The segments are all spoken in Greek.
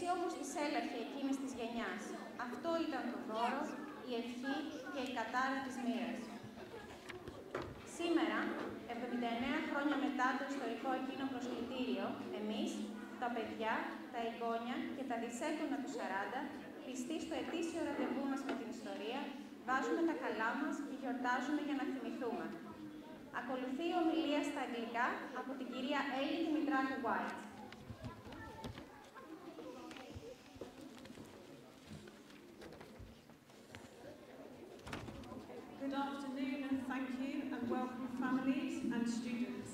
Έτσι όμως τις έλαχε εκείνης της γενιάς. Αυτό ήταν το δώρο, η ευχή και η κατάρα της μοίρας. Σήμερα, 79 χρόνια μετά το ιστορικό εκείνο προσκλητήριο, εμείς, τα παιδιά, τα εγγόνια και τα δισέγγωνα του 40, πιστοί στο ετήσιο ραντεβού μας με την ιστορία, βάζουμε τα καλά μας και γιορτάζουμε για να θυμηθούμε. Ακολουθεί η ομιλία στα αγγλικά από την κυρία Έλλη Δημητράκου White. Good afternoon and thank you and welcome families and students.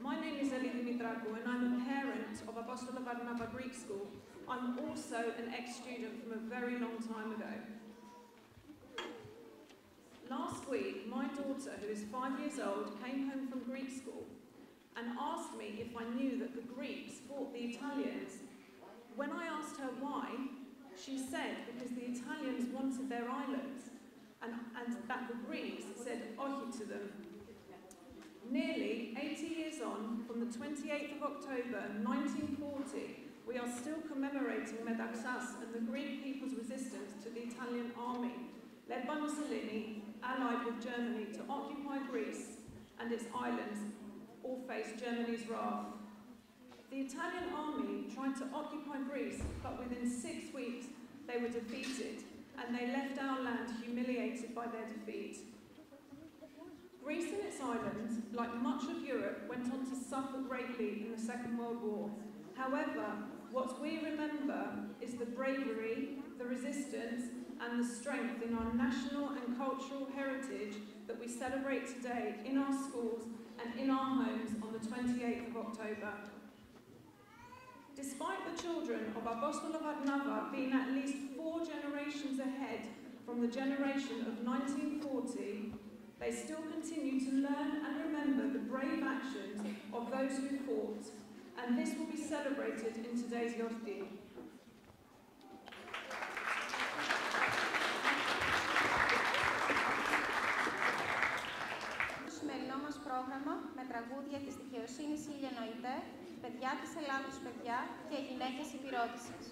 My name is Eli Dimitrakou and I'm a parent of Apostolo Barnaba Greek School. I'm also an ex-student from a very long time ago. Last week, my daughter, who is five years old, came home from Greek school and asked me if I knew that the Greeks fought the Italians. When I asked her why, she said because the Italians wanted their islands and, and that the Greeks said ohi to them. Nearly 80 years on, from the 28th of October 1940, we are still commemorating Medaxas and the Greek people's resistance to the Italian army, led by Mussolini, allied with Germany to occupy Greece and its islands, all faced Germany's wrath. The Italian army tried to occupy Greece, but within six weeks they were defeated and they left our land humiliated by their defeat. Greece and its islands, like much of Europe, went on to suffer greatly in the Second World War. However, what we remember is the bravery, the resistance, and the strength in our national and cultural heritage that we celebrate today in our schools and in our homes on the 28th of October Despite the children of Apostol of Varnava being at least four generations ahead from the generation of 1940, they still continue to learn and remember the brave actions of those who fought, and this will be celebrated in today's Yordi. Το σημερινό μας πρόγραμμα με τραγούδια της δικαιοσύνης Ηλιανοητέ, παιδιά της Ελλάδος παιδιά και γυναίκες υπηρώτησης.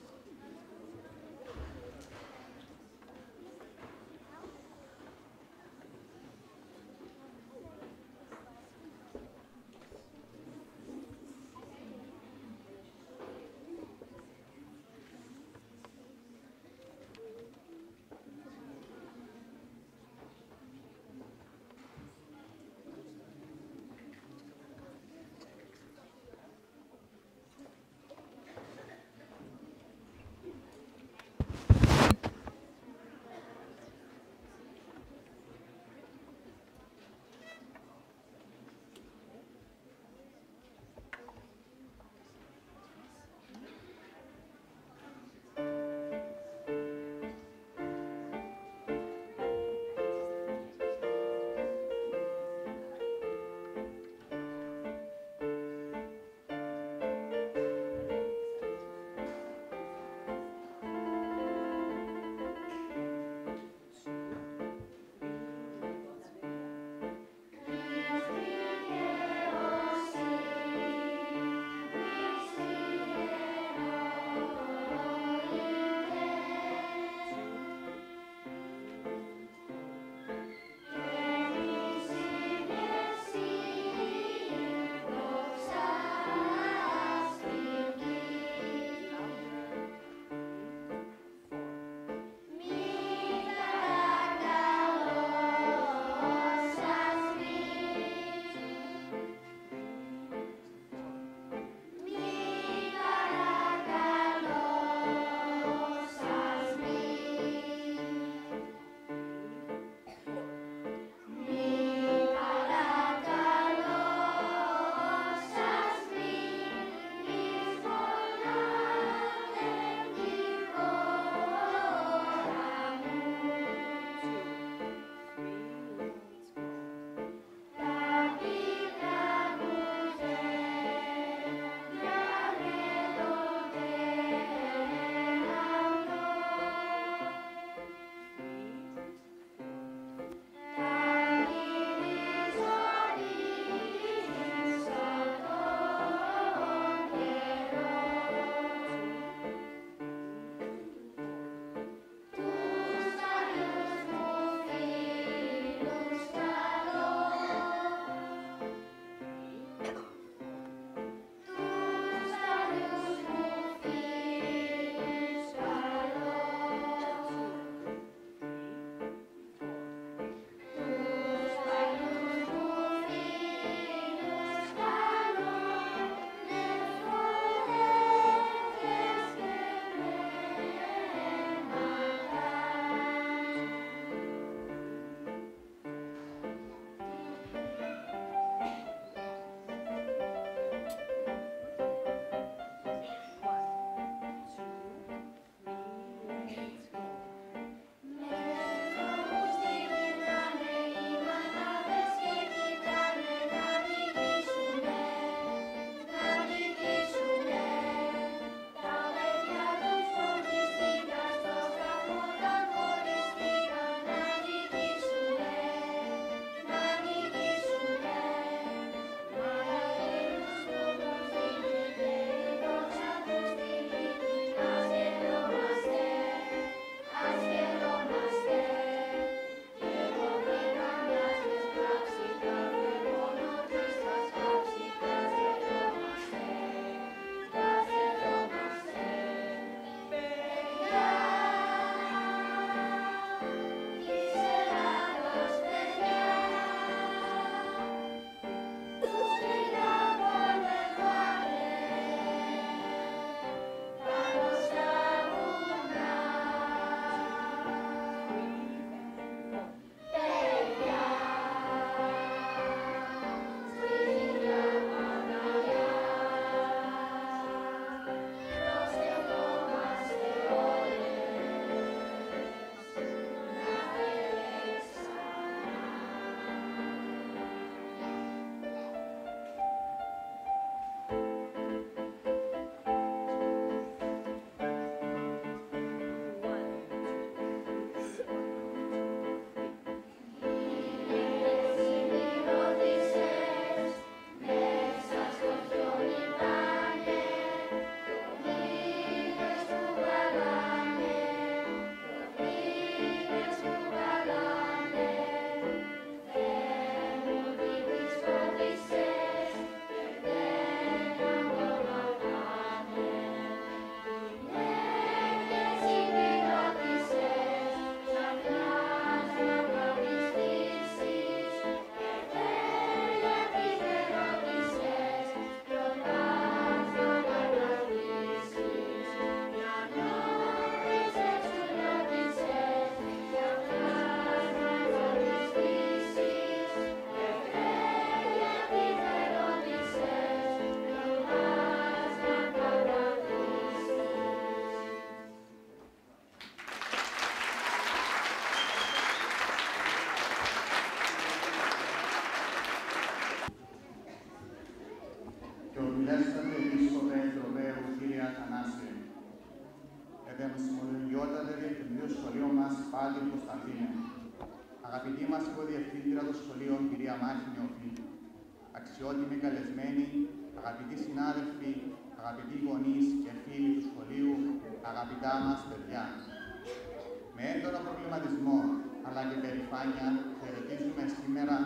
Και περηφάνεια χαιρετίζουμε σήμερα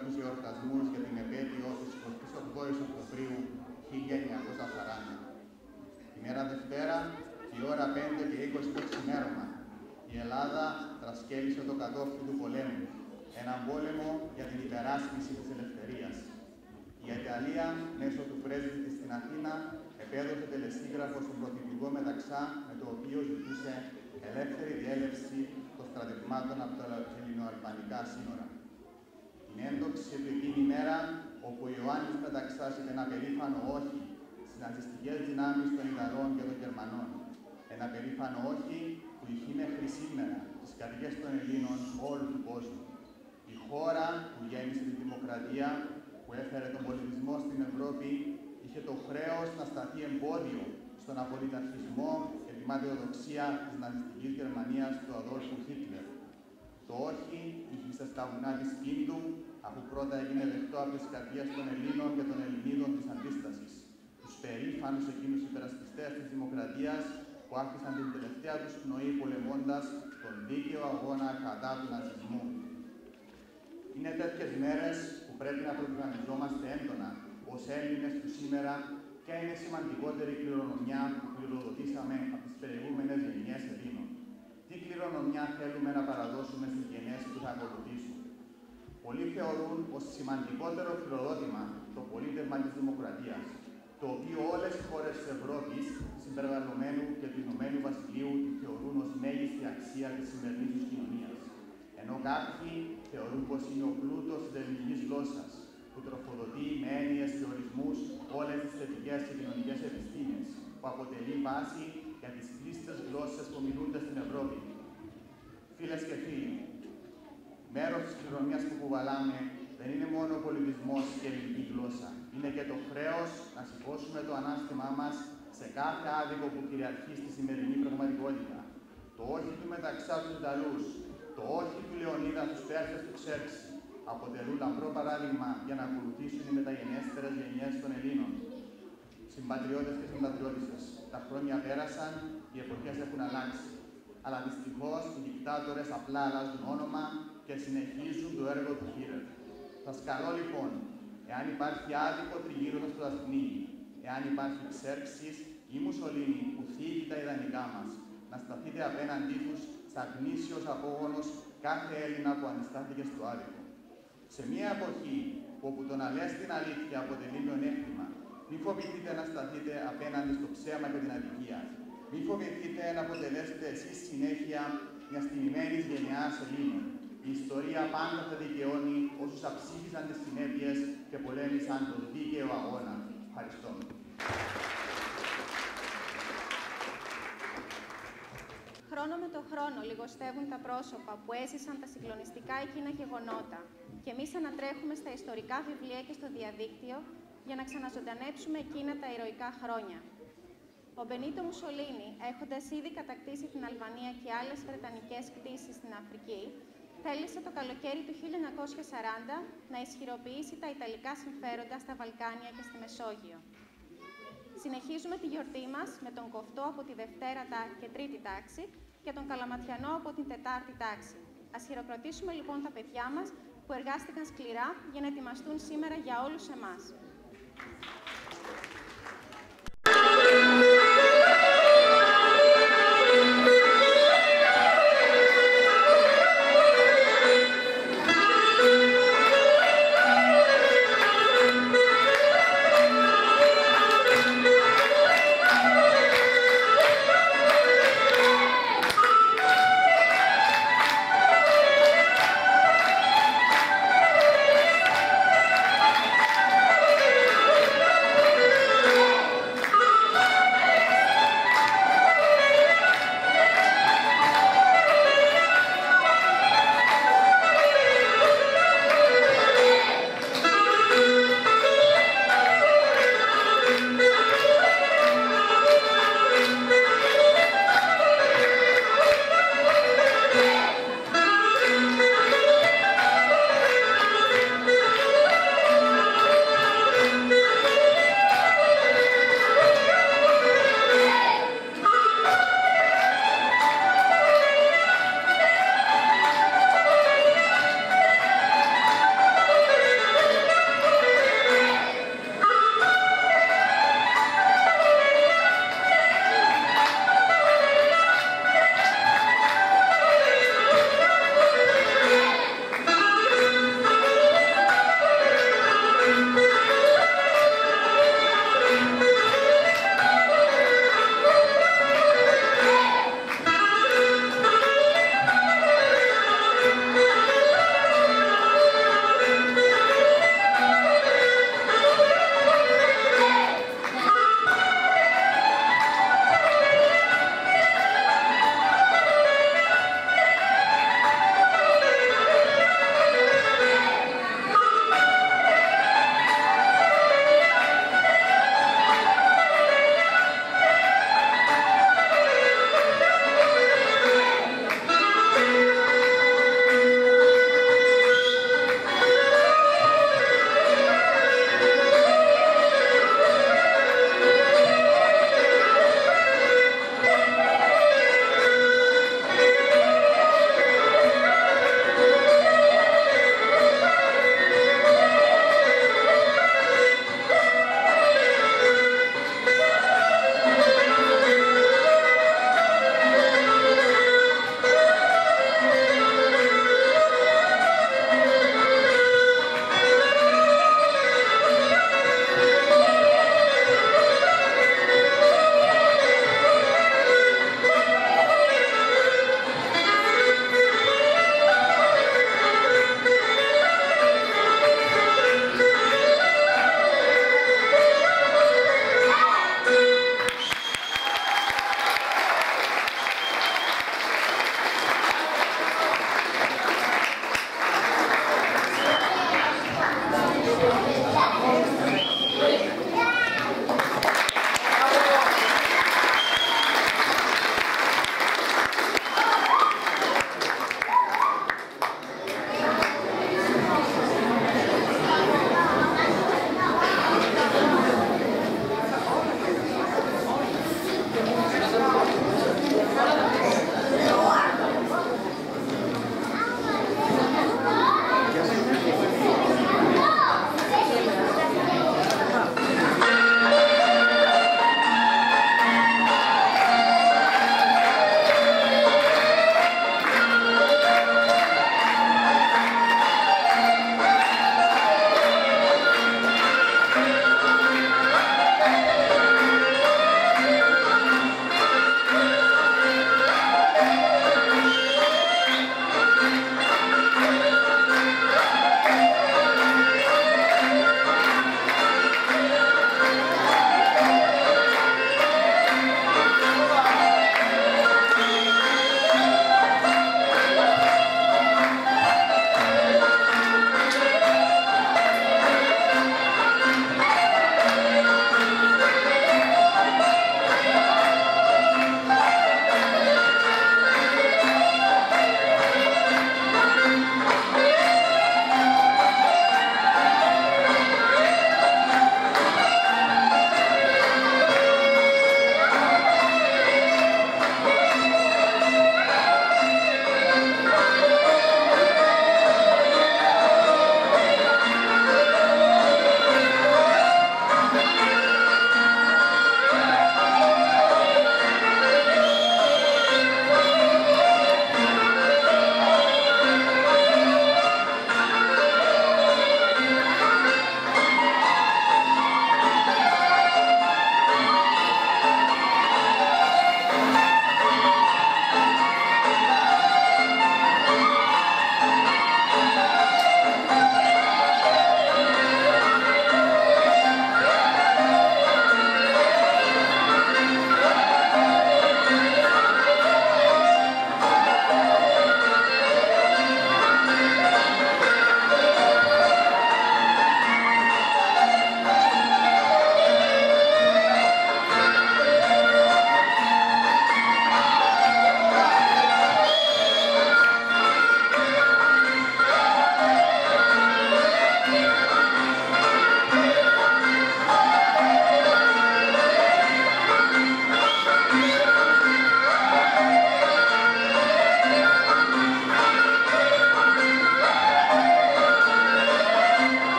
του εορτασμού για την επέτειο της 28η Οκτωβρίου 1940. Η μέρα Δευτέρα, η ώρα 5 και 20 το ξημέρωμα, η Ελλάδα τρασκέλισε το κατόφλι του πολέμου, έναν πόλεμο για την υπεράσπιση της ελευθερίας. Η Ιταλία, μέσω του πρέσβη της στην Αθήνα, επέδωσε τελεσίγραφο στον Πρωθυπουργό Μεταξά, με το οποίο ζητούσε ελεύθερη διέλευση των στρατευμάτων από τα ελληνοαλβανικά σύνορα. Την έντοξη του εκείνη μέρα, όπου ο Ιωάννης Μεταξάς είπε ένα περήφανο όχι στις ναζιστικές δυνάμεις των Ιταλών και των Γερμανών. Ένα περήφανο όχι που ηχεί μέχρι σήμερα στις καρδιές των Ελλήνων όλου του κόσμου. Η χώρα που γέννησε τη δημοκρατία, που έφερε τον πολιτισμό στην Ευρώπη, είχε το χρέος να σταθεί εμπόδιο στον απολυταρχισμό και τη ματαιοδοξία της ναζιστικής Γερμανίας του Αδόλφου Χίτλερ. Το όχι είχε στα βουνά της Κίντου, αφού πρώτα έγινε δεκτό από τις καρδιές των Ελλήνων και των Ελληνίδων της Αντίστασης. Τους περήφανους εκείνους υπερασπιστές της δημοκρατίας που άφησαν την τελευταία τους πνοή πολεμώντας τον δίκαιο αγώνα κατά του ναζισμού. Είναι τέτοιες μέρες που πρέπει να προβληματιζόμαστε έντονα ως Έλληνες του σήμερα ποια είναι η σημαντικότερη κληρονομιά που κληροδοτήσαμε από τις προηγούμενες γενιές Ελλήνων. Τι κληρονομιά θέλουμε να παραδώσουμε στις γενιές που θα ακολουθήσουν. Πολλοί θεωρούν ως σημαντικότερο κληροδότημα το πολίτευμα της δημοκρατίας, το οποίο όλες οι χώρες της Ευρώπης, συμπεριλαμβανομένου και του Ηνωμένου Βασιλείου, τη θεωρούν ως μέγιστη αξία της σημερινής της κοινωνίας. Ενώ κάποιοι θεωρούν πως είναι ο πλούτος της ελληνικής γλώσσας, που τροφοδοτεί με έννοιες και ορισμούς όλες τις θετικές και κοινωνικές επιστήμες, που αποτελεί βάση για τις πλήστες γλώσσες που μιλούνται στην Ευρώπη. Φίλες και φίλοι, μέρος της κληρονομιάς που κουβαλάμε δεν είναι μόνο ο πολιτισμός και η ελληνική γλώσσα. Είναι και το χρέος να σηκώσουμε το ανάστημά μας σε κάθε άδικο που κυριαρχεί στη σημερινή πραγματικότητα. Το όχι του μεταξά τους Ιταλούς, το όχι του Λεωνίδα στους Πέρσες του Ξέρξη, αποτελούν λαμπρό παράδειγμα για να ακολουθήσουν οι μεταγενέστερες γενιές των Ελλήνων. Συμπατριώτες και συμπατριώτησες, τα χρόνια πέρασαν, οι εποχές έχουν αλλάξει. Αλλά δυστυχώς οι δικτάτορες απλά αλλάζουν όνομα και συνεχίζουν το έργο του Χίρερ. Σας καλώ λοιπόν, εάν υπάρχει άδικο τριγύρω στο δασκνύει, εάν υπάρχει ξέρξης ή μουσολίνη που θίγει τα ιδανικά μας, να σταθείτε απέναντί τους σαν γνήσιος απόγονος κάθε Έλληνα που αντιστάθηκε στο άδικο. Σε μια εποχή όπου το να λες την αλήθεια αποτελεί μειονέκτημα, μη φοβηθείτε να σταθείτε απέναντι στο ψέμα και την αδικία. Μη φοβηθείτε να αποτελέσετε εσείς συνέχεια μια τιμημένη γενιάς Ελλήνων. Η ιστορία πάντα θα δικαιώνει όσους αψήφισαν τις συνέπειες και πολέμησαν τον δίκαιο αγώνα. Ευχαριστώ. Χρόνο με το χρόνο λιγοστεύουν τα πρόσωπα που έζησαν τα συγκλονιστικά εκείνα γεγονότα και εμείς ανατρέχουμε στα ιστορικά βιβλία και στο διαδίκτυο για να ξαναζωντανέψουμε εκείνα τα ηρωικά χρόνια. Ο Μπενίτο Μουσολίνη, έχοντας ήδη κατακτήσει την Αλβανία και άλλες βρετανικές κτίσεις στην Αφρική, θέλησε το καλοκαίρι του 1940 να ισχυροποιήσει τα Ιταλικά συμφέροντα στα Βαλκάνια και στη Μεσόγειο. Συνεχίζουμε τη γιορτή μας με τον Κοφτό από τη Δευτέρα και Τρίτη τάξη και τον Καλαματιανό από την Τετάρτη τάξη. Ας χειροκροτήσουμε λοιπόν τα παιδιά μας που εργάστηκαν σκληρά για να ετοιμαστούν σήμερα για όλους εμάς.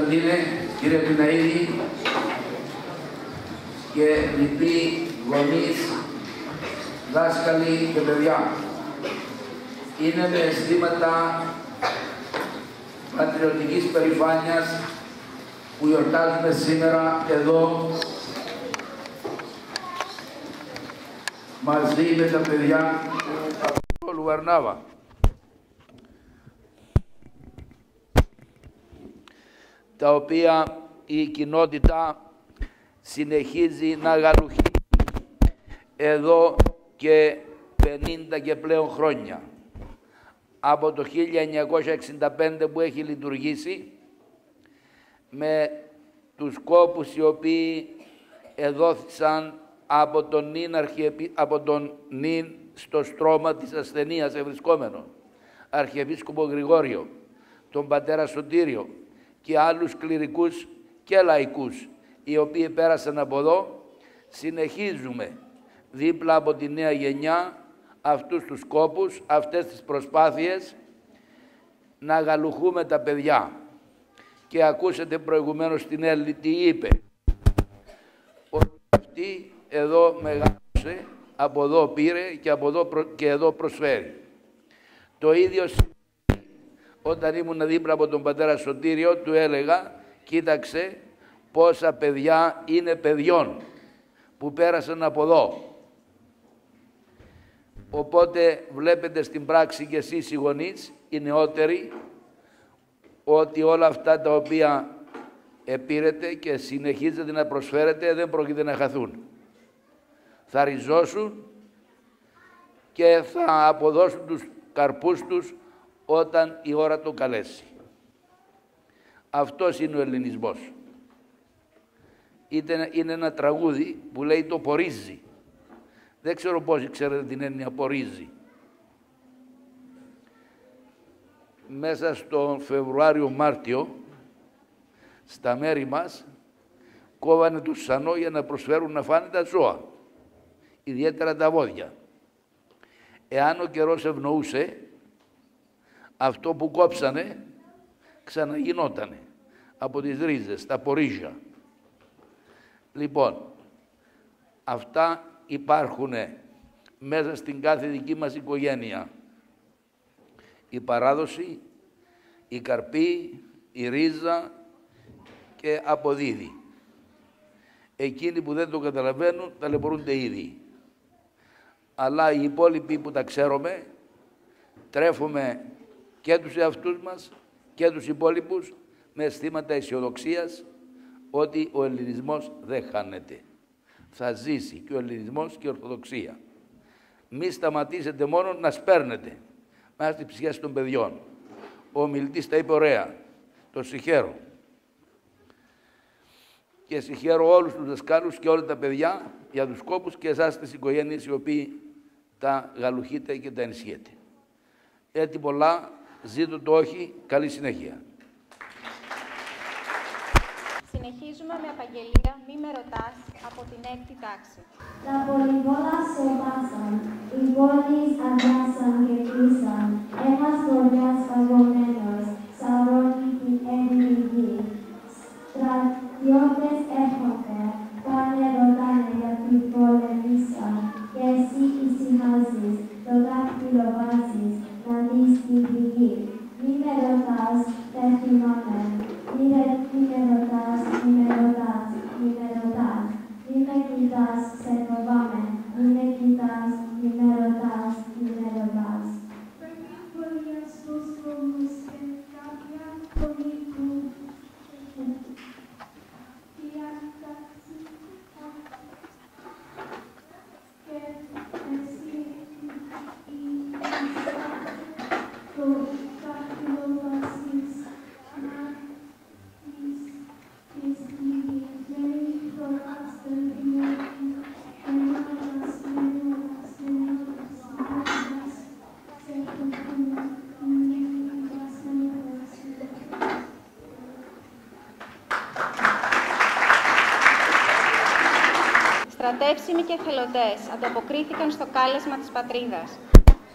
Κωνσταντίνε, κύριε Πιναίδη και λοιποί γονείς, δάσκαλοι και παιδιά. Είναι με αισθήματα πατριωτικής περηφάνειας που γιορτάζουμε σήμερα εδώ μαζί με τα παιδιά του Λουαρνάβα. Τα οποία η κοινότητα συνεχίζει να γαλουχεί εδώ και 50 και πλέον χρόνια. Από το 1965 που έχει λειτουργήσει με τους κόπους οι οποίοι εδόθησαν από τον νυν, από τον νυν στο στρώμα της ασθενείας ευρισκόμενο, Αρχιεπίσκοπο Γρηγόριο, τον πατέρα Σωτήριο και άλλους κληρικούς και λαϊκούς, οι οποίοι πέρασαν από εδώ, συνεχίζουμε δίπλα από τη νέα γενιά αυτούς τους κόπους, αυτές τις προσπάθειες να γαλουχούμε τα παιδιά. Και ακούσατε προηγουμένως την Έλλη τι είπε. Ότι αυτή εδώ μεγάλωσε, από εδώ πήρε και από εδώ και εδώ προσφέρει. Το ίδιο όταν ήμουν δίπλα από τον πατέρα Σωτήριο του έλεγα κοίταξε πόσα παιδιά είναι παιδιών που πέρασαν από εδώ. Οπότε βλέπετε στην πράξη και εσείς οι γονείς, οι νεότεροι, ότι όλα αυτά τα οποία επήρετε και συνεχίζετε να προσφέρετε δεν πρόκειται να χαθούν θα ριζώσουν και θα αποδώσουν τους καρπούς τους όταν η ώρα το καλέσει. Αυτός είναι ο ελληνισμός. Είναι ένα τραγούδι που λέει το πορίζει. Δεν ξέρω πόσοι ξέρετε την έννοια πορίζει. Μέσα στο Φεβρουάριο-Μάρτιο, στα μέρη μας, κόβανε τους σανό για να προσφέρουν να φάνε τα ζώα ιδιαίτερα τα βόδια. Εάν ο καιρός ευνοούσε, αυτό που κόψανε ξαναγινότανε από τις ρίζες, τα πορίζια. Λοιπόν, αυτά υπάρχουν μέσα στην κάθε δική μας οικογένεια. Η παράδοση, η καρπή, η ρίζα και αποδίδει. Εκείνοι που δεν το καταλαβαίνουν ταλαιπωρούνται ήδη αλλά οι υπόλοιποι που τα ξέρουμε τρέφουμε και τους εαυτούς μας και τους υπόλοιπους με αισθήματα αισιοδοξίας ότι ο ελληνισμός δεν χάνεται. Θα ζήσει και ο ελληνισμός και η Ορθοδοξία. Μη σταματήσετε μόνο να σπέρνετε μέσα στις ψυχές των παιδιών. Ο μιλητής τα είπε ωραία. Το συγχαίρω. Και συγχαίρω όλους τους δασκάλους και όλα τα παιδιά για τους κόπους και εσάς τις οικογένειες οι οποίοι τα γαλουχείτε και τα ενισχύετε. Έτσι πολλά, ζήτω το όχι, καλή συνέχεια. Συνεχίζουμε με απαγγελία «Μη με ρωτάς» από την έκτη τάξη. Τα πολυβόλα σώπασαν, οι πόλεις αδειάσαν και κλείσαν, ένας βοριάς φαγωμένος, σαρώνει την έμεινη γη. Στρατιώτες έρχονται, πάνε ρωτάνε γιατί πολεμήσαν, και εθελοντές ανταποκρίθηκαν στο κάλεσμα της πατρίδας.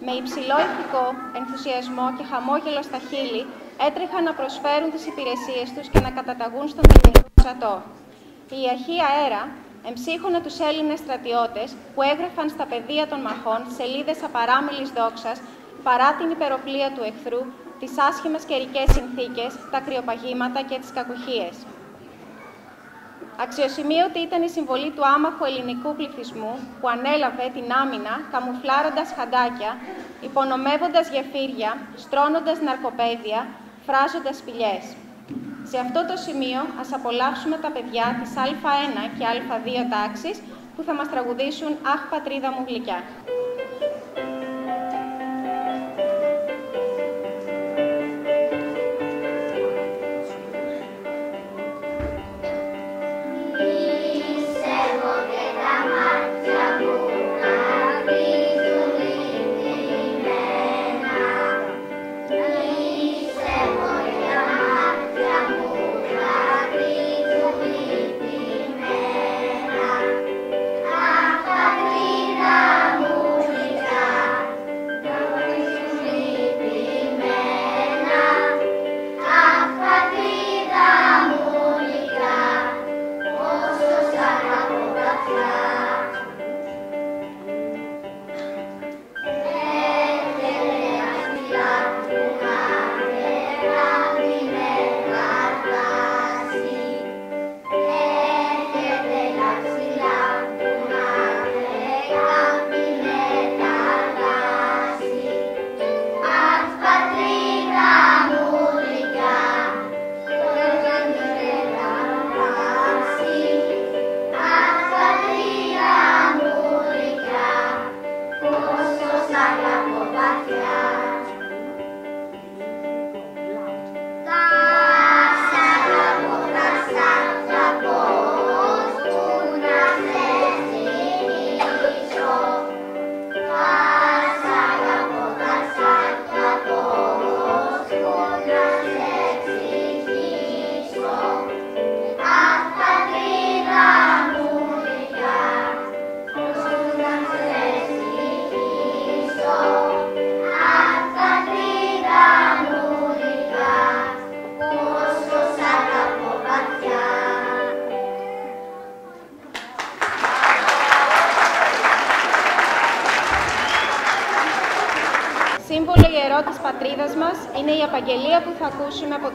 Με υψηλό ηθικό, ενθουσιασμό και χαμόγελο στα χείλη, έτρεχαν να προσφέρουν τις υπηρεσίες τους και να καταταγούν στον ελληνικό στρατό. Η Αρχή Αέρα εμψύχωνε τους Έλληνες στρατιώτες που έγραφαν στα πεδία των μαχών σελίδες απαράμιλης δόξας παρά την υπεροπλία του εχθρού, τις άσχημες καιρικές συνθήκες, τα κρυοπαγήματα και τις κακουχίες. Αξιοσημείωτη ήταν η συμβολή του άμαχου ελληνικού πληθυσμού που ανέλαβε την άμυνα καμουφλάροντας χαντάκια, υπονομεύοντας γεφύρια, στρώνοντας ναρκοπαίδια, φράζοντας σπηλιές. Σε αυτό το σημείο ας απολαύσουμε τα παιδιά της Α1 και Α2 τάξης που θα μας τραγουδήσουν «Αχ, πατρίδα μου γλυκιά».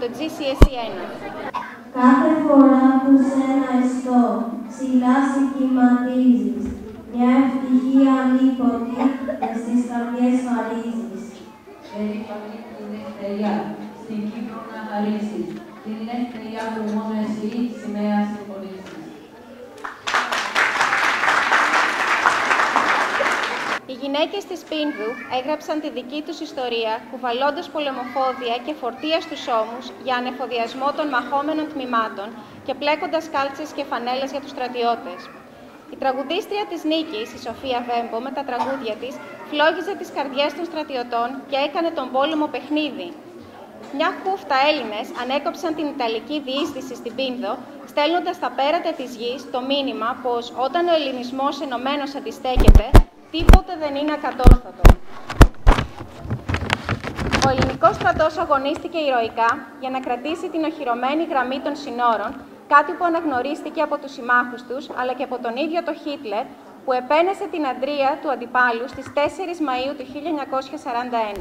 Ακούσουμε από το GCSE 1. Κάθε φορά που σε ένα εστό ψηλά σε κυματίζεις, μια ευτυχία ανίποτη μες στις καρδιές χαρίζεις. Περήφανη την ελευθερία, στην Κύπρο να χαρίσεις, την ελευθερία που μόνο εσύ σημαία συγχωρήσεις. Οι γυναίκες της Πίνδου έγραψαν τη δική τους ιστορία, κουβαλώντας πολεμοφόδια και φορτία στους ώμους για ανεφοδιασμό των μαχόμενων τμήματων και πλέκοντας κάλτσες και φανέλες για τους στρατιώτες. Η τραγουδίστρια της Νίκης, η Σοφία Βέμπο, με τα τραγούδια της, φλόγιζε τις καρδιές των στρατιωτών και έκανε τον πόλεμο παιχνίδι. Μια χούφτα Έλληνες ανέκοψαν την Ιταλική διείσδυση στην Πίνδο, στέλνοντας στα πέρατα της γης το μήνυμα πως όταν ο ελληνισμός ενωμένος αντιστέκεται, τίποτε δεν είναι ακατόρθωτο. Ο ελληνικός στρατός αγωνίστηκε ηρωικά για να κρατήσει την οχυρωμένη γραμμή των συνόρων, κάτι που αναγνωρίστηκε από τους συμμάχους τους, αλλά και από τον ίδιο το Χίτλερ, που επένεσε την αντρία του αντιπάλου στις 4 Μαΐου του 1941.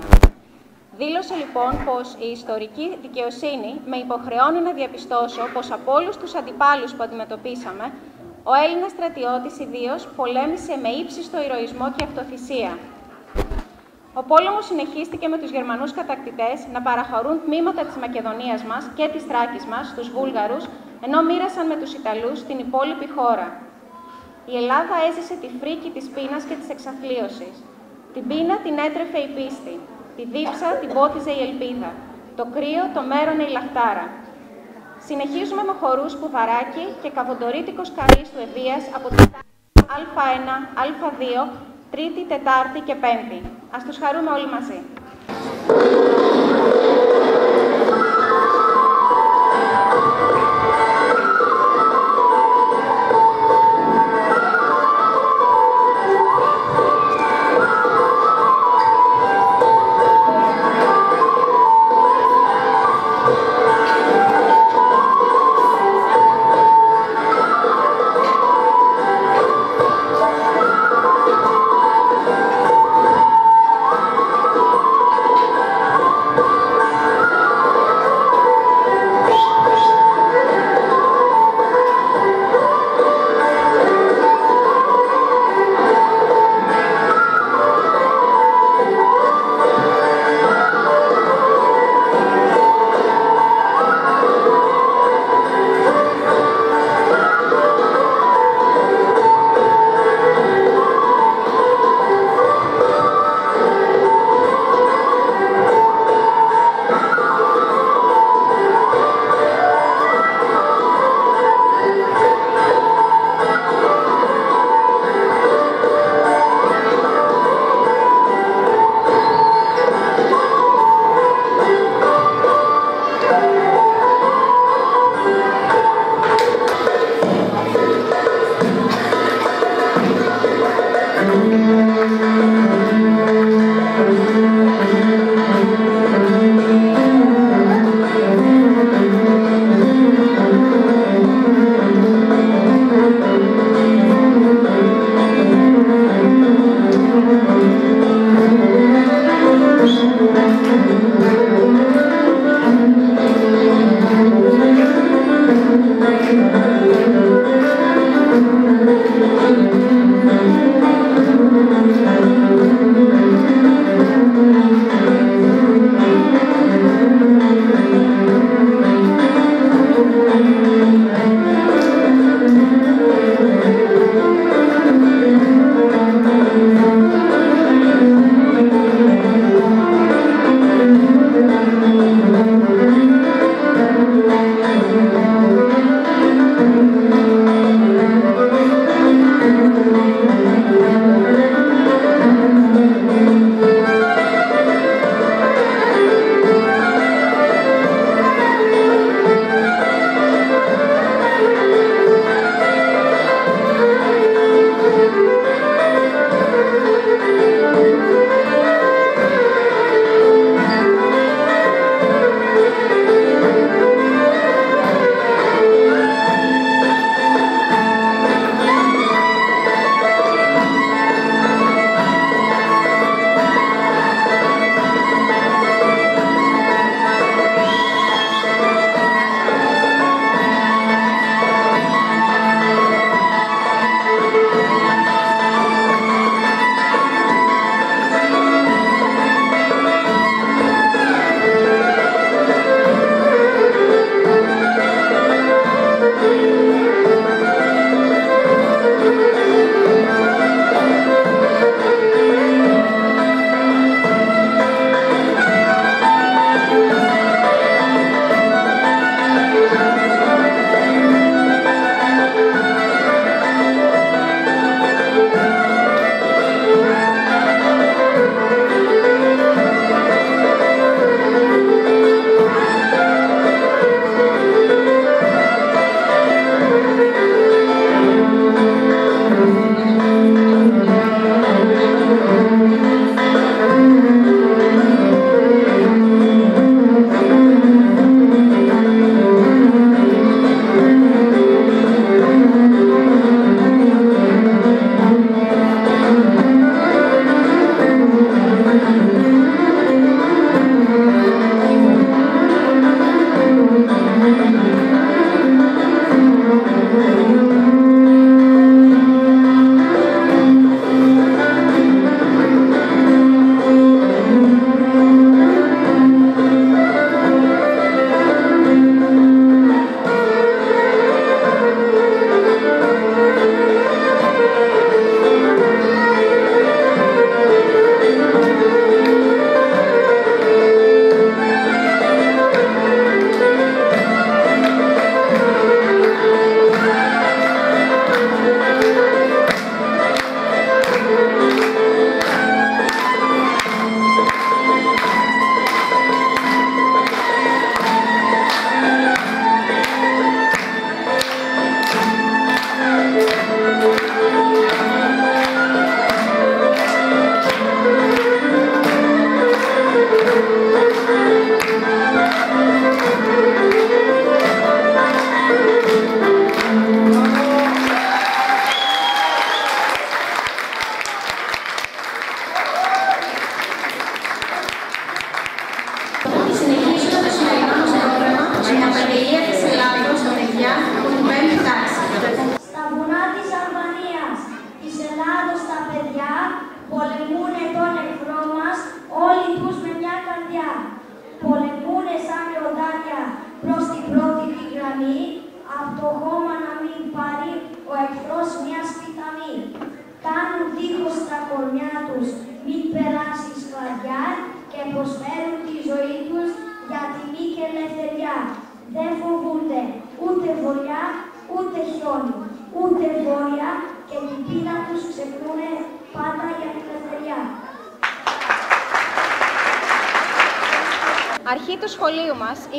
Δήλωσε λοιπόν πως η ιστορική δικαιοσύνη με υποχρεώνει να διαπιστώσω πως από όλους τους αντιπάλους που αντιμετωπίσαμε, ο Έλληνας στρατιώτης ιδίως πολέμησε με ύψιστο ηρωισμό και αυτοθυσία. Ο πόλεμος συνεχίστηκε με τους Γερμανούς κατακτητές να παραχωρούν τμήματα της Μακεδονίας μας και της Θράκης μας στους Βούλγαρους, ενώ μοίρασαν με τους Ιταλούς την υπόλοιπη χώρα. Η Ελλάδα έζησε τη φρίκη της πείνας και της εξαθλίωσης. Την πείνα την έτρεφε η πίστη. Τη δίψα την πότιζε η ελπίδα. Το κρύο το μέρωνε η λαχτάρα. Συνεχίζουμε με χορούς Πουδαράκη και Καβοντορίτικος Καρύς του Ευβίας από τις Α1, Α2, Τρίτη, Τετάρτη και Πέμπτη. Ας τους χαρούμε όλοι μαζί.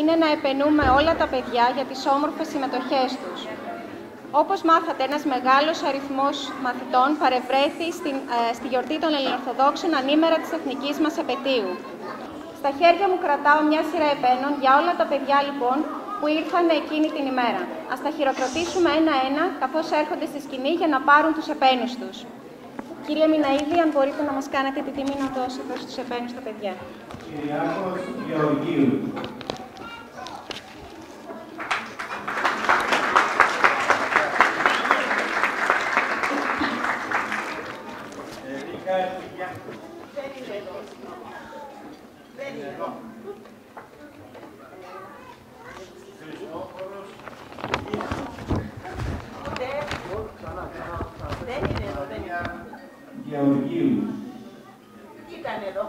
Είναι να επενούμε όλα τα παιδιά για τις όμορφες συμμετοχές τους. Όπως μάθατε, ένας μεγάλος αριθμός μαθητών παρευρέθη στην, ε, στη γιορτή των Ελληνορθοδόξων ανήμερα της εθνικής μας επαιτίου. Στα χέρια μου κρατάω μια σειρά επένων για όλα τα παιδιά λοιπόν που ήρθαν εκείνη την ημέρα. Ας τα χειροκροτήσουμε ένα-ένα καθώς έρχονται στη σκηνή για να πάρουν τους επένους τους. Κύριε Μιναίδη, αν μπορείτε να μας κάνετε τη τιμή να δώσετε στους επένους στα παιδιά. Κυριάκος Γεωργίου. Δεν είναι εδώ. Δεν είναι εδώ. Δεν είναι εδώ, δεν είναι. Γεωργίου. Τι ήταν εδώ.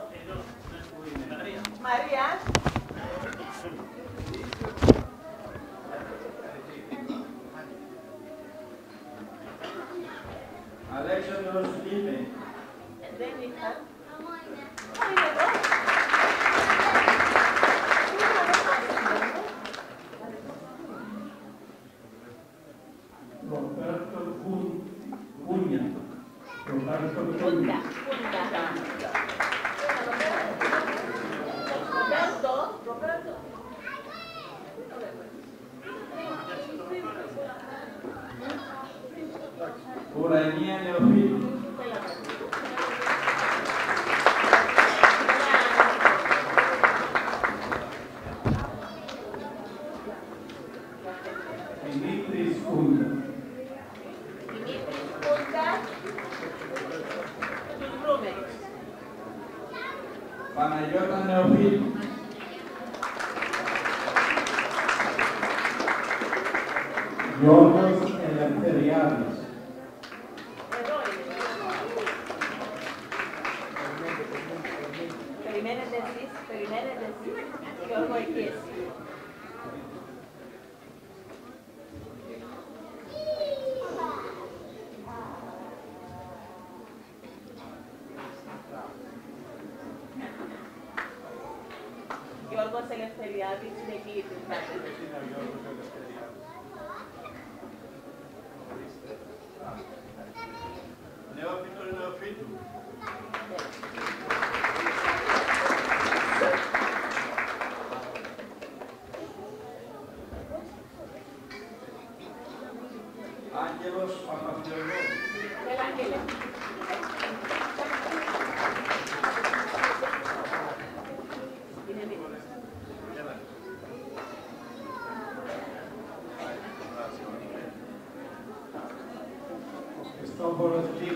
তারপর হচ্ছে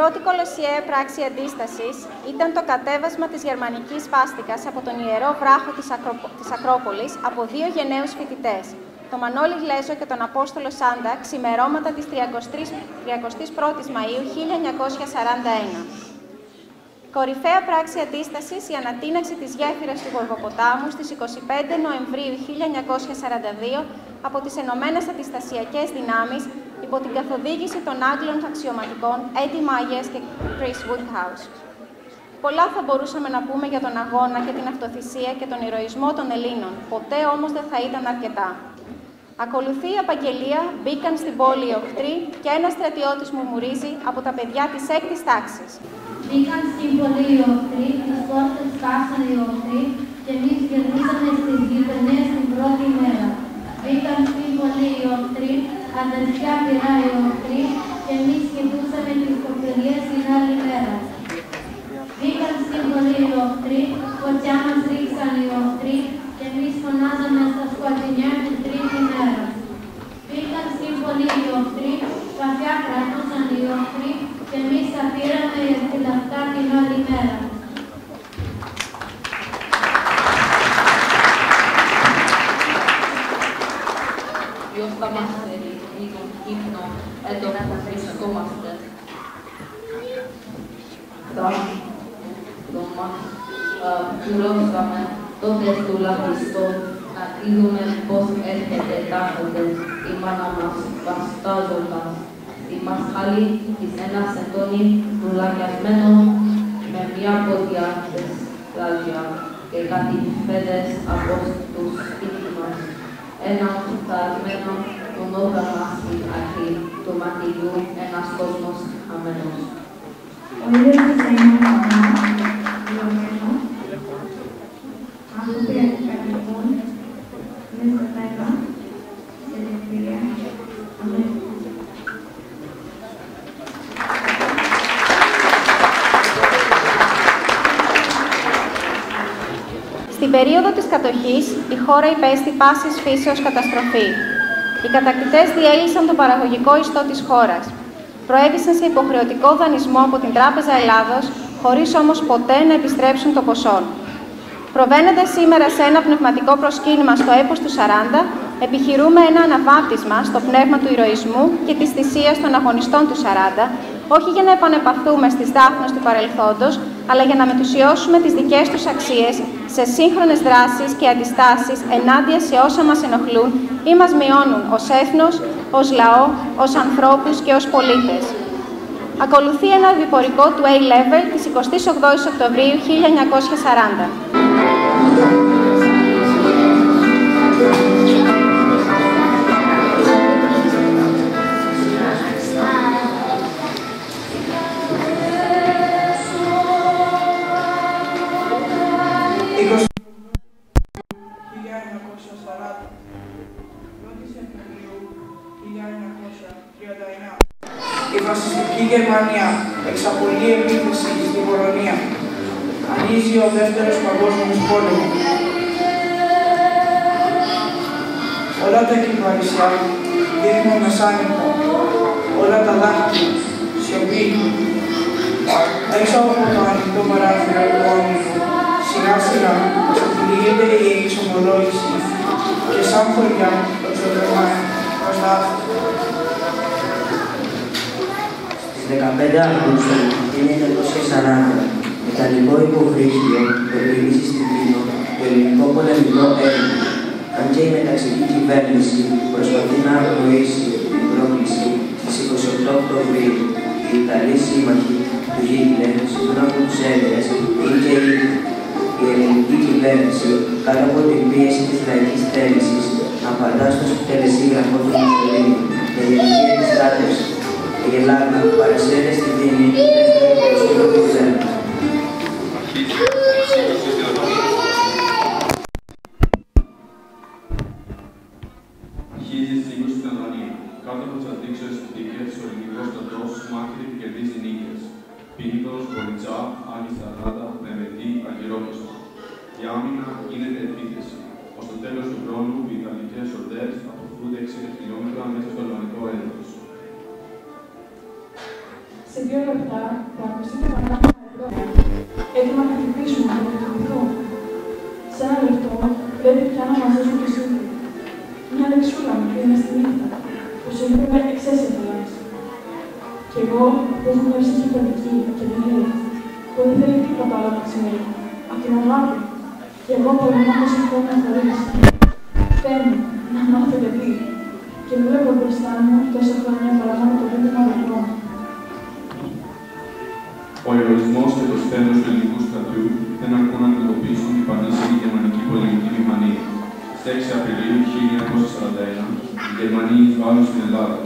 Πρώτη κολοσιαία πράξη αντίστασης ήταν το κατέβασμα της γερμανικής βάστηκας από τον ιερό βράχο της, Ακροπο... της Ακρόπολης από δύο γενναίους φοιτητές, τον Μανώλη Γλέσο και τον Απόστολο Σάντα, ξημερώματα της 31ης Μαΐου 1941. Κορυφαία πράξη αντίστασης η ανατείναξη της γέφυρας του Γοργοποτάμου στις 25 Νοεμβρίου 1942 από τις Ενωμένες Αντιστασιακές Δυνάμεις υπό την καθοδήγηση των Άγγλων αξιωματικών Eddie Myers και Chris Woodhouse. Πολλά θα μπορούσαμε να πούμε για τον αγώνα και την αυτοθυσία και τον ηρωισμό των Ελλήνων, ποτέ όμως δεν θα ήταν αρκετά. Ακολουθεί η απαγγελία, μπήκαν στην πόλη οι οχτροί και ένας στρατιώτης μουρμουρίζει από τα παιδιά της έκτης τάξης. Μπήκαν στην πόλη οι οχτροί, τις πόρτες σπάσαν οι οχτροί και εμείς γυρνήσαμε στις γειτονιές την πρώτη μέρα. Μπήκαν στην πόλη οι οχτροί, αδερφιά πειρά οι οχτροί και εμείς κοιτούσαμε τις κοπελιές την άλλη μέρα. Μπήκαν στην πόλη οι οχτροί, φωτιά μας ρίξαν οι οχτροί και εμείς φωνάζαμε στα σκοτεινιά την τρίτη μέρα. ποιος θα μας φέρει ή τον ύπνο εδώ που βρισκόμαστε. Θα το μας πληρώσαμε τότε τουλάχιστον να είδουμε πώς έρχεται τάχονται η μάνα μας βαστάζοντας τη μασχάλη της ένας εντόνι ρουλακιασμένο με μια πόδια πλάγια και κάτι φέδες από τους ύπνους. Ένα φουθαρμένο του νόγαμα στην αρχή του ματιλιού, ένας κόσμος χαμένος. Ο ίδιος της έμαθα λιωμένο, άνθρωποι κατοικούν, είναι στο τάιβα, σε ελευθερία, αμέσως. Στην περίοδο της κατοχής, η χώρα υπέστη πάσης φύσεως καταστροφή. Οι κατακτητές διέλυσαν το παραγωγικό ιστό της χώρας. Προέβησαν σε υποχρεωτικό δανεισμό από την Τράπεζα Ελλάδος, χωρίς όμως ποτέ να επιστρέψουν το ποσό. Προβαίνοντας σήμερα σε ένα πνευματικό προσκύνημα στο έπος του 40, επιχειρούμε ένα αναβάπτισμα στο πνεύμα του ηρωισμού και της θυσίας των αγωνιστών του 40, όχι για να επανεπαθούμε στις δάφνες του παρελθόντος, αλλά για να μετουσιώσουμε τις δικές τους αξίες σε σύγχρονες δράσεις και αντιστάσεις ενάντια σε όσα μας ενοχλούν ή μας μειώνουν ως έθνος, ως λαό, ως ανθρώπους και ως πολίτες. Ακολουθεί ένα διπορικό του A-Level της 28 Οκτωβρίου 1940. Η να μας δώσουν τη σούπη. Μια λεξούλα μου πήγαινε στη νύχτα, που σε είπε εξαίσια τουλάχιστον. Κι εγώ, που έχω μια ψυχή παιδική και δειλή, που δεν θέλει τίποτα άλλο να ξέρει, απ' την αγάπη, κι εγώ πολεμώ τόσα χρόνια χωρίς. Θέλω να μάθω παιδί, και βλέπω μπροστά μου τόσα χρόνια παραπάνω Στι 6 Απριλίου 1941, οι Γερμανοί εισβάλλουν στην Ελλάδα.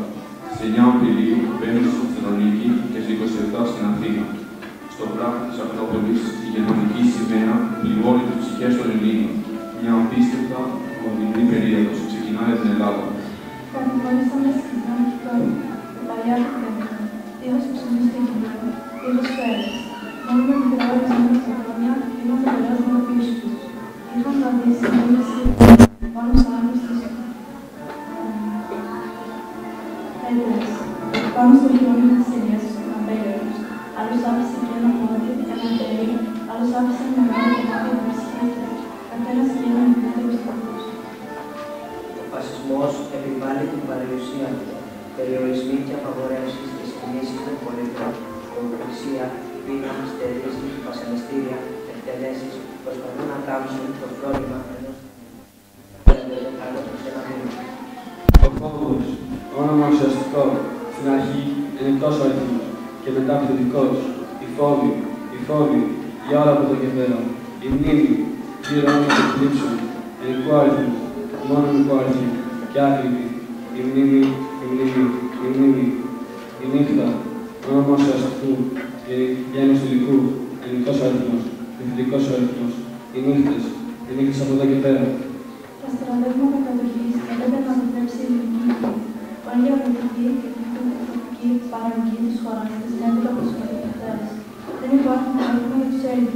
Мне важно находить цель,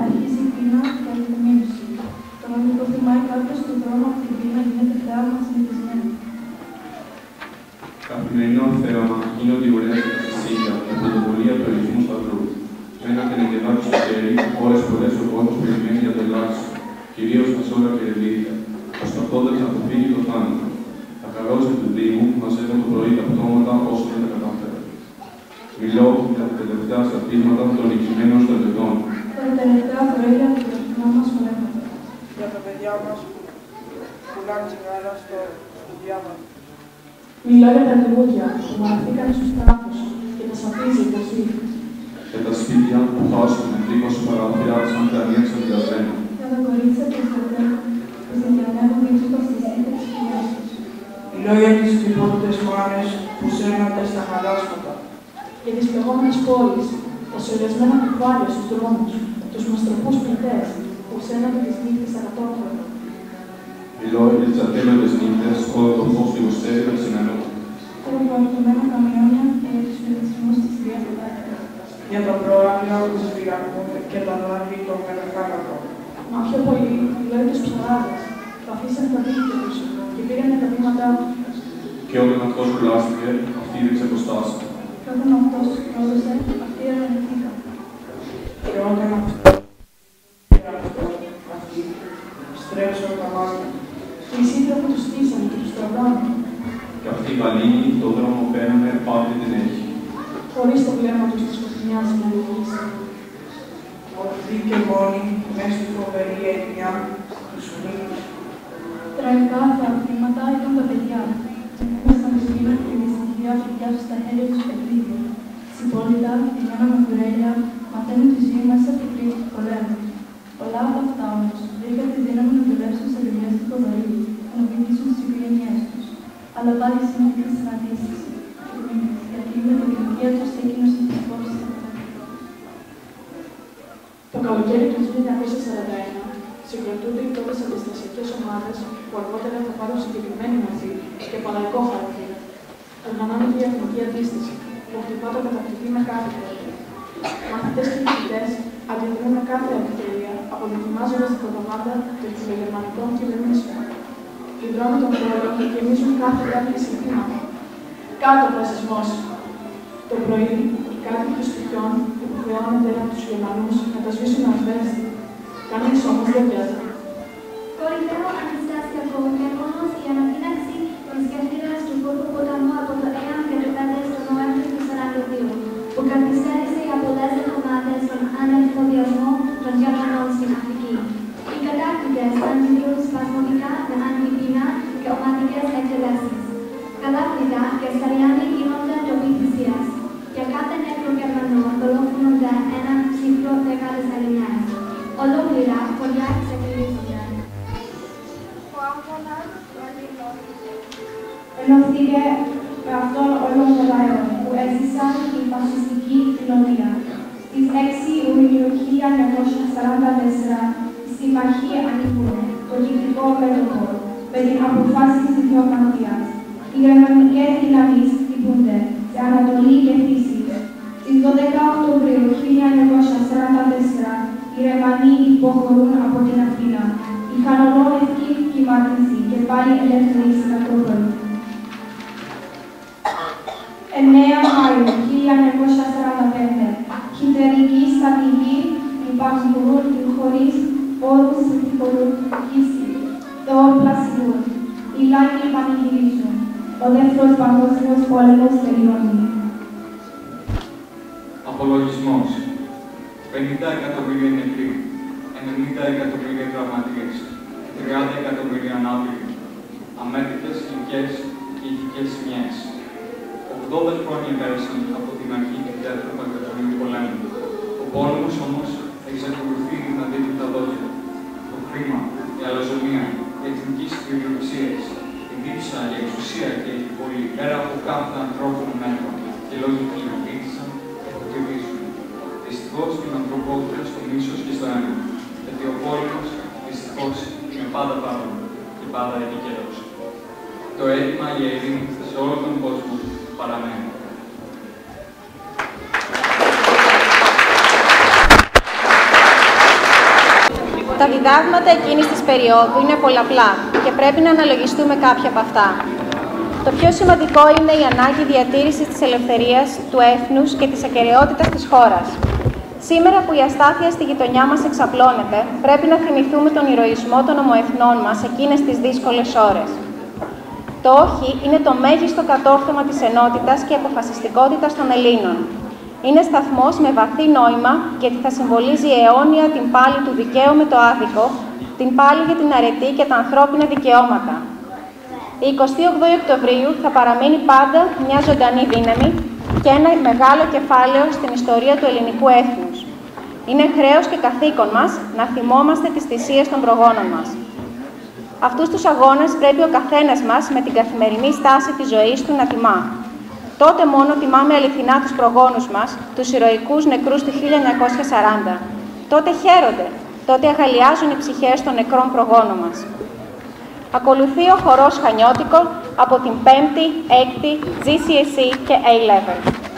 а физик вина, я не αλλά πάλι συνήθω συναντήσει. Γιατί με την ηλικία τους εκείνο τη υπόψη Το καλοκαίρι του 1941 συγκροτούνται οι πρώτες αντιστασιακές ομάδες που αργότερα θα πάρουν συγκεκριμένη μαζί και παλαϊκό χαρακτήρα. Οργανώνεται η εθνική αντίσταση που χτυπά το κατακτητή με κάθε τρόπο. Μαθητές και φοιτητές αντιδρούν με κάθε ευκαιρία, αποδοκιμάζοντας την προπαγάνδα των γερμανικών κυβερνήσεων την τον των και γεμίζουν κάθε κάποια συνθήματα. Κάτω από σεισμός. Το πρωί, οι κάτοικοι των σπιτιών υποχρεώνονται από τους Γερμανούς να τα σβήσουν ασβέστη. Κανεί όμω δεν βιάζει. Η ανακοίναξη των του Βόρειου Ποταμού από το 1 και το στο obserwacji sytuacji 30 εκατομμύρια ανάπηροι, αμέτρητες υλικές και ηθικές ζημιές. 80 χρόνια πέρασαν από την αρχή του Δεύτερου Παγκοσμίου Πολέμου. Ο πόλεμος όμως εξακολουθεί να δείχνει τα δόντια. Το χρήμα, η αλαζονία, οι εθνικές κυριολεξίες, η δίψα, η εξουσία και η πόλη πέρα από κάθε ανθρώπινο μέτρο και λόγοι που υλοποίησαν υποτιμήσουν. Δυστυχώς την ανθρωπότητα στο μίσος και στο αίμα. Γιατί ο πόλεμος δυστυχώς είναι πάντα παρόν και πάντα επικαιρός. Το αίτημα για ειρήνη σε όλο τον κόσμο παραμένει. Τα διδάγματα εκείνης της περίοδου είναι πολλαπλά και πρέπει να αναλογιστούμε κάποια από αυτά. Το πιο σημαντικό είναι η ανάγκη διατήρησης της ελευθερίας, του έθνους και της ακαιρεότητας της χώρας. Σήμερα που η αστάθεια στη γειτονιά μας εξαπλώνεται, πρέπει να θυμηθούμε τον ηρωισμό των ομοεθνών μας εκείνες τις δύσκολες ώρες. Το όχι είναι το μέγιστο κατόρθωμα της ενότητας και αποφασιστικότητας των Ελλήνων. Είναι σταθμός με βαθύ νόημα γιατί θα συμβολίζει αιώνια την πάλη του δικαίου με το άδικο, την πάλη για την αρετή και τα ανθρώπινα δικαιώματα. Η 28 Οκτωβρίου θα παραμείνει πάντα μια ζωντανή δύναμη και ένα μεγάλο κεφάλαιο στην ιστορία του ελληνικού έθνους. Είναι χρέος και καθήκον μας να θυμόμαστε τις θυσίες των προγόνων μας. Αυτούς τους αγώνες πρέπει ο καθένας μας με την καθημερινή στάση της ζωής του να τιμά. Τότε μόνο τιμάμε αληθινά τους προγόνους μας, τους ηρωικούς νεκρούς του 1940. Τότε χαίρονται, τότε αγαλιάζουν οι ψυχές των νεκρών προγόνων μας. Ακολουθεί ο χορός Χανιώτικο από την 5η, 6η, GCSE και A-Level.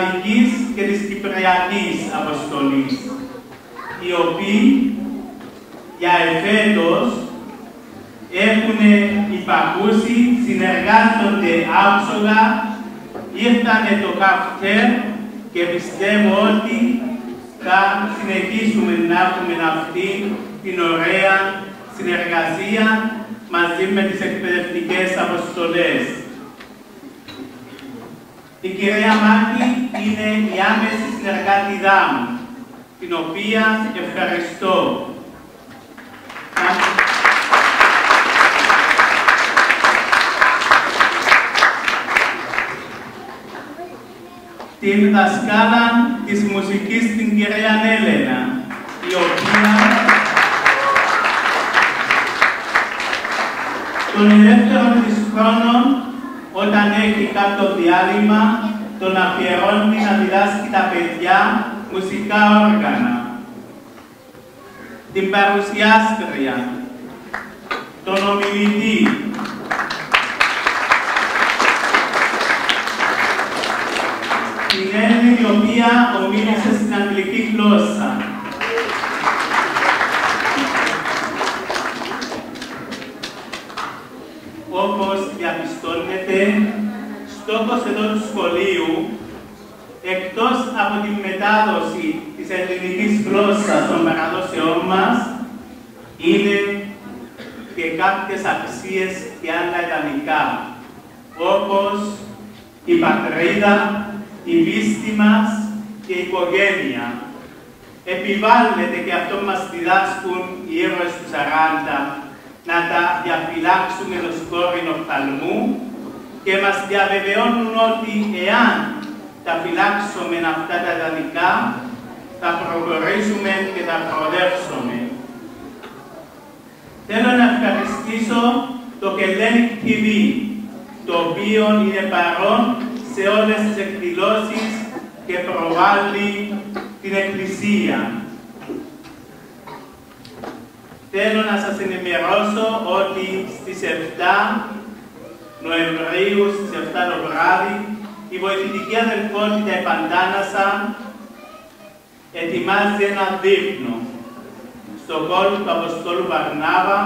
Της Ελλαδικής και της Κυπριακής Αποστολής, οι οποίοι για εφέτος έχουν υπακούσει, συνεργάζονται άψογα, ήρθαν το καυτέρ και πιστεύω ότι θα συνεχίσουμε να έχουμε αυτή την ωραία συνεργασία μαζί με τις εκπαιδευτικές αποστολές. Η κυρία Μάκη είναι η άμεση συνεργάτηδά μου, την οποία ευχαριστώ. Την δασκάλα της μουσικής την κυρία Έλενα, η οποία τον ελεύθερο της χρόνων όταν έχει κάποιο διάλειμμα, τον αφιερώνει να διδάσκει τα παιδιά μουσικά όργανα. Την παρουσιάστρια, τον ομιλητή, την Έλληνη η οποία ομίλησε στην αγγλική γλώσσα. Διαπιστώνεται, στόχος εδώ του σχολείου, εκτός από τη μετάδοση της ελληνικής γλώσσας των παραδόσεών μας, είναι και κάποιες αξίες και άλλα ιδανικά, όπως η πατρίδα, η πίστη μας και η οικογένεια. Επιβάλλεται και αυτό μας διδάσκουν οι ήρωες του 40 να τα διαφυλάξουμε το σκόρινο οφθαλμού και μας διαβεβαιώνουν ότι εάν τα φυλάξουμε αυτά τα ιδανικά θα προχωρήσουμε και θα προοδεύσουμε. Θέλω να ευχαριστήσω το Hellenic TV, το οποίο είναι παρόν σε όλες τις εκδηλώσεις και προβάλλει την Εκκλησία. Θέλω να σας ενημερώσω ότι στις 7 Νοεμβρίου, στις 7 το βράδυ, η βοηθητική αδελφότητα Επαντάνασα ετοιμάζει ένα δείπνο στο κόλπο του Αποστόλου Βαρνάβα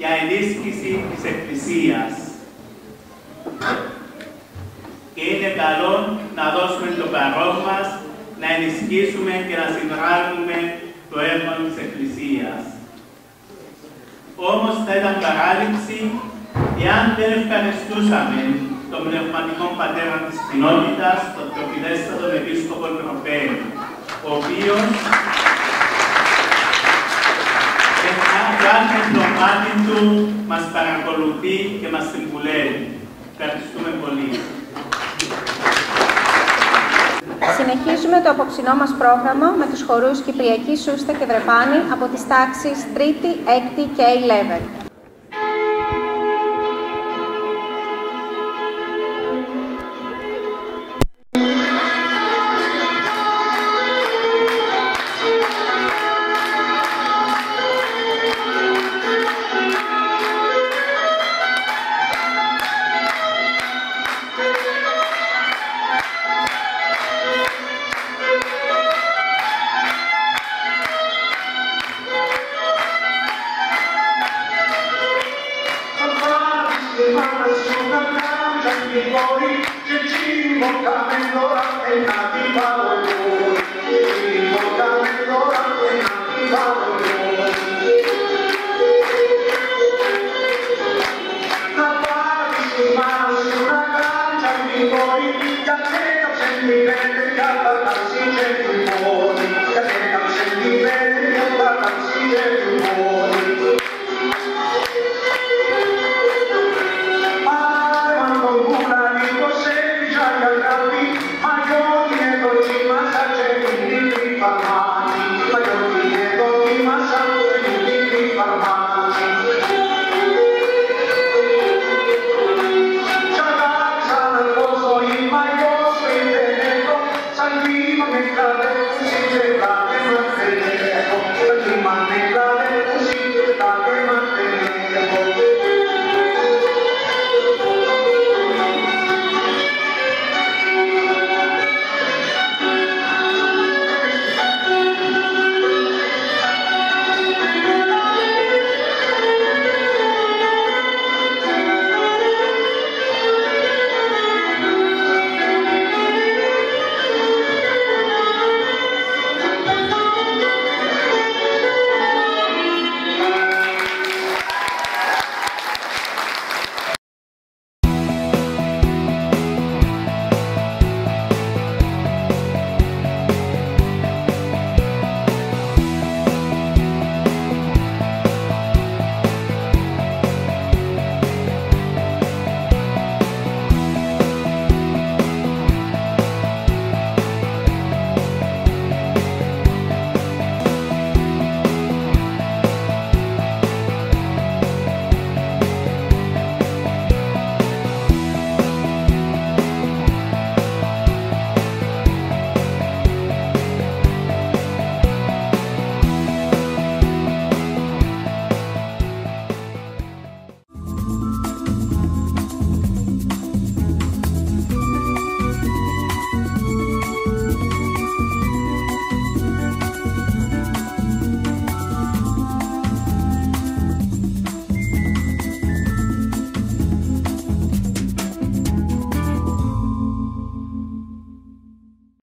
για ενίσχυση της Εκκλησίας. Και είναι καλό να δώσουμε το παρόν μας, να ενισχύσουμε και να συνδράμουμε το έργο της Εκκλησίας. Όμως θα ήταν παράληψη εάν δεν ευχαριστούσαμε τον πνευματικό πατέρα της κοινότητας, τον προφιλέστατο Επίσκοπο Τροπέου, ο οποίος κάθε κομμάτι του μας παρακολουθεί και μας συμβουλεύει. Ευχαριστούμε πολύ. Συνεχίζουμε το απόψινό μας πρόγραμμα με τους χορούς Κυπριακή, Σούστα και Βρεπάνη από τις τάξεις 3η, 6η και 11.